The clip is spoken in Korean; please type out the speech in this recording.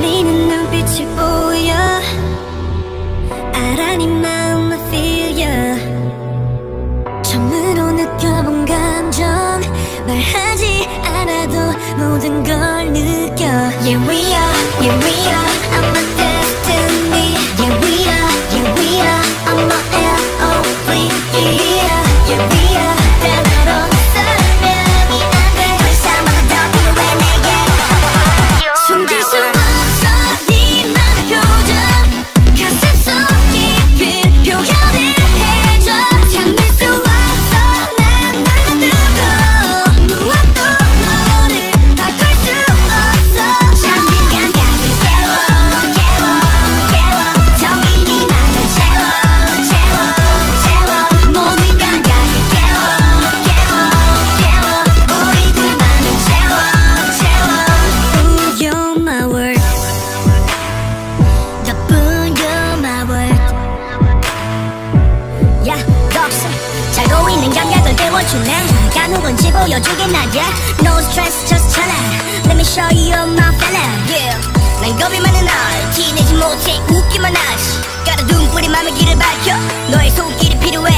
떨리는 눈빛이 보여. 네 마음 I feel you 처음으로 느껴본 감정. 말하지 않아도 모든 걸 느껴. Yeah we are, yeah we are 감각을 깨워주네 가는 건지 보여주긴 나야 No stress, just chill Let me show you my feeling Yeah. 난 겁이 많은 날 티내지 못해 웃기만 하지. 가려둔 뿌리 맘의 길을 밝혀. 너의 손길이 필요해